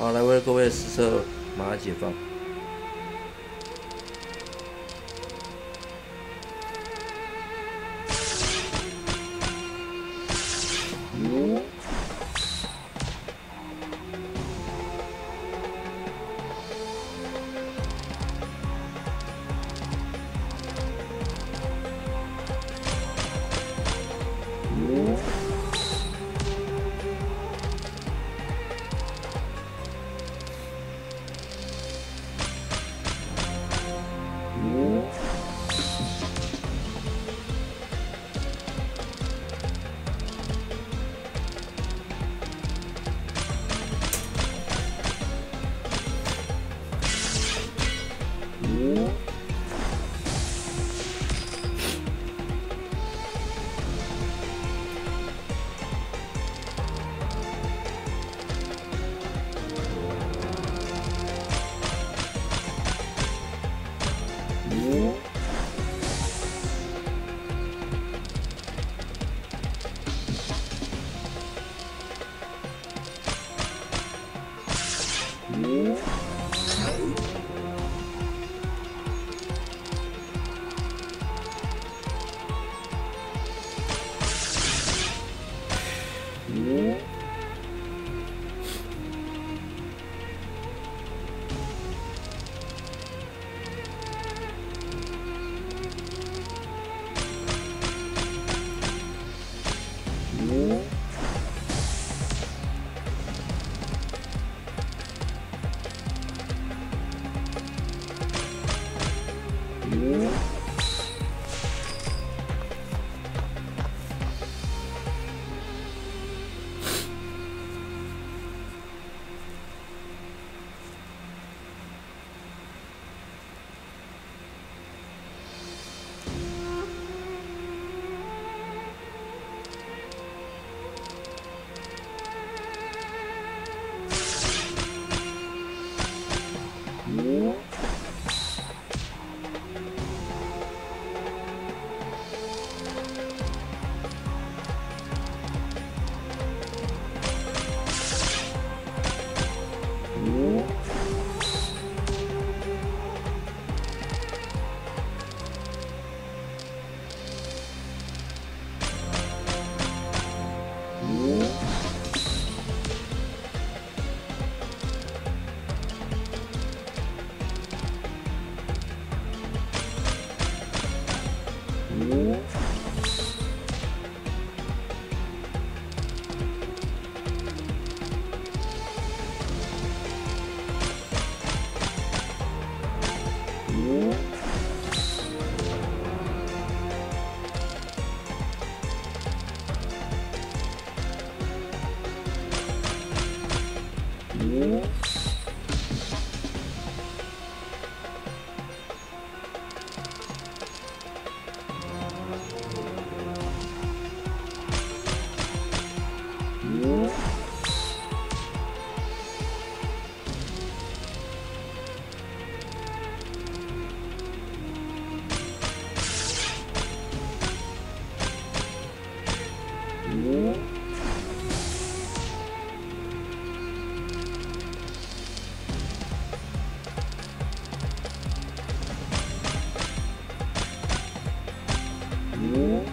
好来为各位试车马上解放。嗯嗯 Mm-hmm. 아니고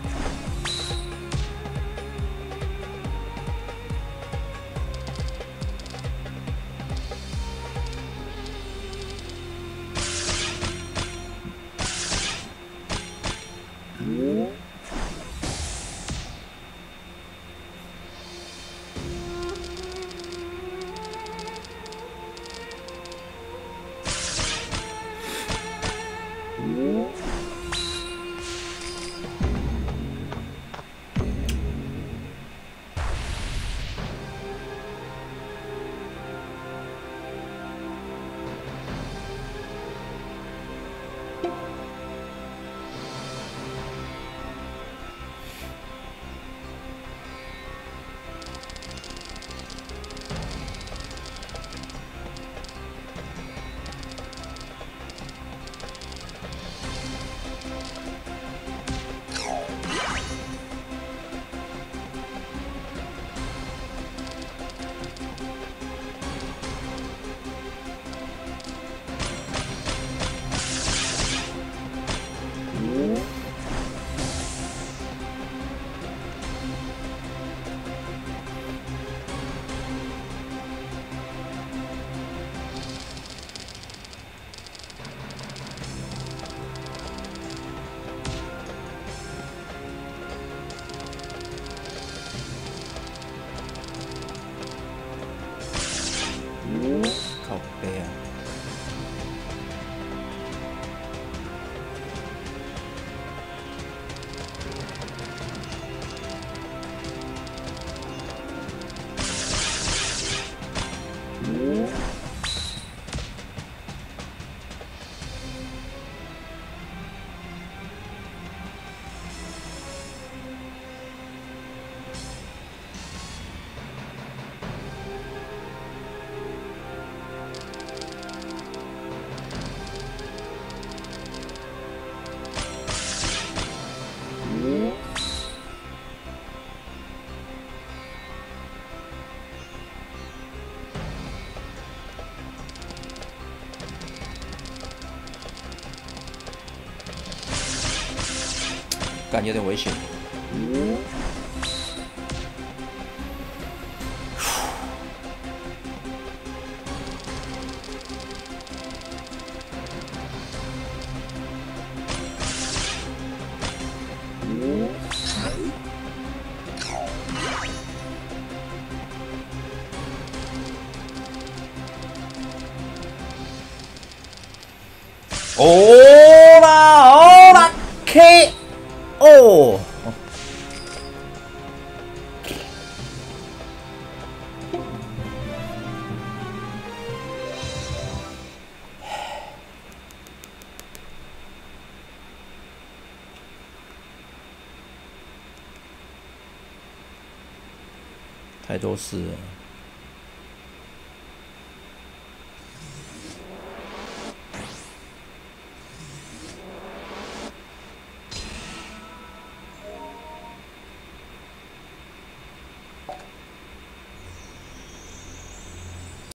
오. 感觉有点危险。哦哦，太多事了。